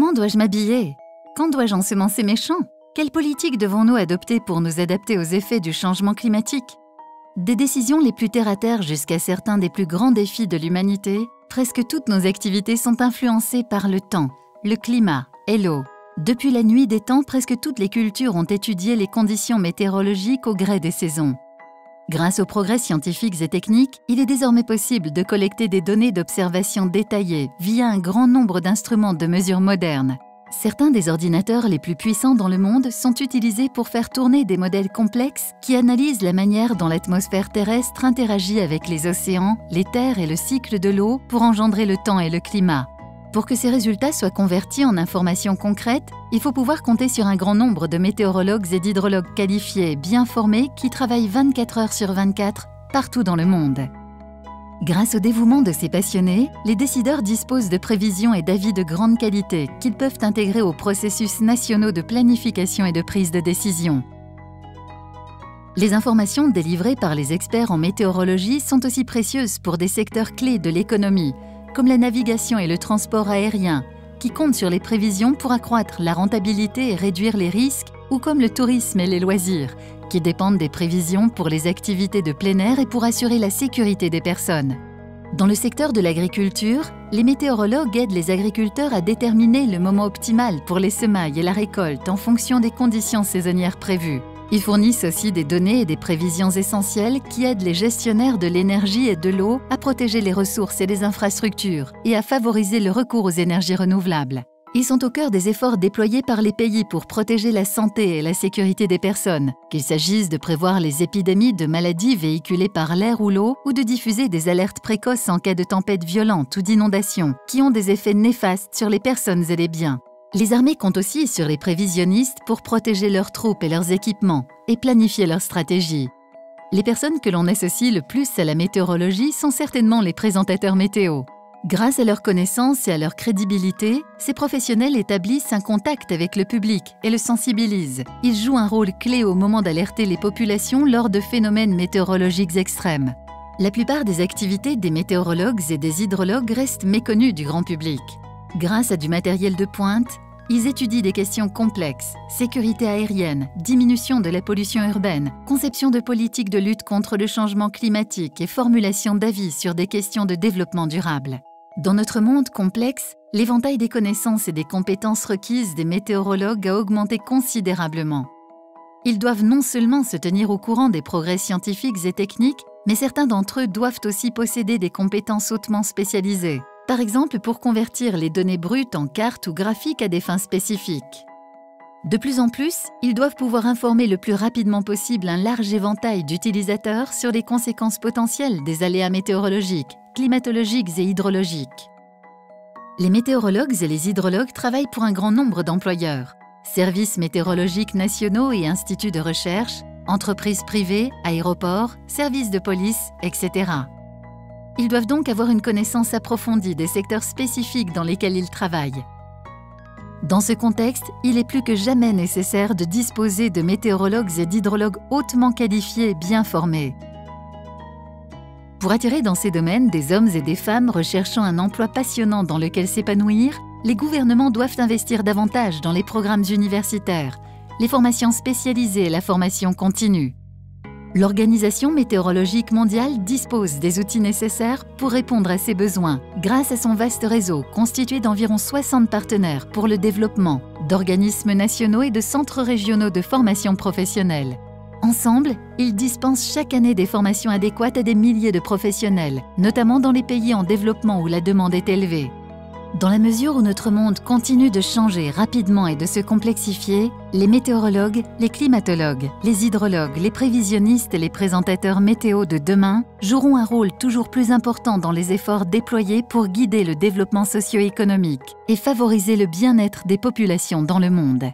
Comment dois-je m'habiller? Quand dois-je ensemencer mes champs? Quelle politique devons-nous adopter pour nous adapter aux effets du changement climatique? Des décisions les plus terre-à-terre jusqu'à certains des plus grands défis de l'humanité, presque toutes nos activités sont influencées par le temps, le climat et l'eau. Depuis la nuit des temps, presque toutes les cultures ont étudié les conditions météorologiques au gré des saisons. Grâce aux progrès scientifiques et techniques, il est désormais possible de collecter des données d'observation détaillées via un grand nombre d'instruments de mesure modernes. Certains des ordinateurs les plus puissants dans le monde sont utilisés pour faire tourner des modèles complexes qui analysent la manière dont l'atmosphère terrestre interagit avec les océans, les terres et le cycle de l'eau pour engendrer le temps et le climat. Pour que ces résultats soient convertis en informations concrètes, il faut pouvoir compter sur un grand nombre de météorologues et d'hydrologues qualifiés, bien formés, qui travaillent 24 heures sur 24 partout dans le monde. Grâce au dévouement de ces passionnés, les décideurs disposent de prévisions et d'avis de grande qualité qu'ils peuvent intégrer aux processus nationaux de planification et de prise de décision. Les informations délivrées par les experts en météorologie sont aussi précieuses pour des secteurs clés de l'économie, comme la navigation et le transport aérien, qui comptent sur les prévisions pour accroître la rentabilité et réduire les risques, ou comme le tourisme et les loisirs, qui dépendent des prévisions pour les activités de plein air et pour assurer la sécurité des personnes. Dans le secteur de l'agriculture, les météorologues aident les agriculteurs à déterminer le moment optimal pour les semailles et la récolte en fonction des conditions saisonnières prévues. Ils fournissent aussi des données et des prévisions essentielles qui aident les gestionnaires de l'énergie et de l'eau à protéger les ressources et les infrastructures et à favoriser le recours aux énergies renouvelables. Ils sont au cœur des efforts déployés par les pays pour protéger la santé et la sécurité des personnes, qu'il s'agisse de prévoir les épidémies de maladies véhiculées par l'air ou l'eau ou de diffuser des alertes précoces en cas de tempête violente ou d'inondation, qui ont des effets néfastes sur les personnes et les biens. Les armées comptent aussi sur les prévisionnistes pour protéger leurs troupes et leurs équipements et planifier leurs stratégies. Les personnes que l'on associe le plus à la météorologie sont certainement les présentateurs météo. Grâce à leur connaissance et à leur crédibilité, ces professionnels établissent un contact avec le public et le sensibilisent. Ils jouent un rôle clé au moment d'alerter les populations lors de phénomènes météorologiques extrêmes. La plupart des activités des météorologues et des hydrologues restent méconnues du grand public. Grâce à du matériel de pointe, ils étudient des questions complexes, sécurité aérienne, diminution de la pollution urbaine, conception de politiques de lutte contre le changement climatique et formulation d'avis sur des questions de développement durable. Dans notre monde complexe, l'éventail des connaissances et des compétences requises des météorologues a augmenté considérablement. Ils doivent non seulement se tenir au courant des progrès scientifiques et techniques, mais certains d'entre eux doivent aussi posséder des compétences hautement spécialisées, par exemple pour convertir les données brutes en cartes ou graphiques à des fins spécifiques. De plus en plus, ils doivent pouvoir informer le plus rapidement possible un large éventail d'utilisateurs sur les conséquences potentielles des aléas météorologiques, climatologiques et hydrologiques. Les météorologues et les hydrologues travaillent pour un grand nombre d'employeurs, services météorologiques nationaux et instituts de recherche, entreprises privées, aéroports, services de police, etc. Ils doivent donc avoir une connaissance approfondie des secteurs spécifiques dans lesquels ils travaillent. Dans ce contexte, il est plus que jamais nécessaire de disposer de météorologues et d'hydrologues hautement qualifiés et bien formés. Pour attirer dans ces domaines des hommes et des femmes recherchant un emploi passionnant dans lequel s'épanouir, les gouvernements doivent investir davantage dans les programmes universitaires, les formations spécialisées et la formation continue. L'Organisation météorologique mondiale dispose des outils nécessaires pour répondre à ces besoins grâce à son vaste réseau constitué d'environ 60 partenaires pour le développement, d'organismes nationaux et de centres régionaux de formation professionnelle. Ensemble, ils dispensent chaque année des formations adéquates à des milliers de professionnels, notamment dans les pays en développement où la demande est élevée. Dans la mesure où notre monde continue de changer rapidement et de se complexifier, les météorologues, les climatologues, les hydrologues, les prévisionnistes et les présentateurs météo de demain joueront un rôle toujours plus important dans les efforts déployés pour guider le développement socio-économique et favoriser le bien-être des populations dans le monde.